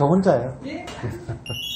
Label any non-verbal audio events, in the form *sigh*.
저 혼자예요. 예? *laughs*